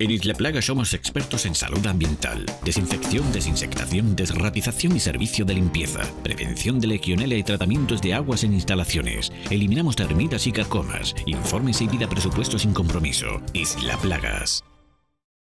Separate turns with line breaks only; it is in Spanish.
En Isla Plagas somos expertos en salud ambiental, desinfección, desinsectación, desratización y servicio de limpieza, prevención de legionela y tratamientos de aguas en instalaciones. Eliminamos termitas y carcomas. Informes y vida presupuesto sin compromiso. Isla Plagas.